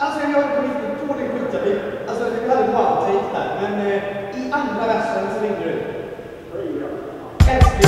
Alltså jag hörde på riktigt på din skjuta. Alltså vi hade en one där, men eh, i andra versen så ringde du. Älskling.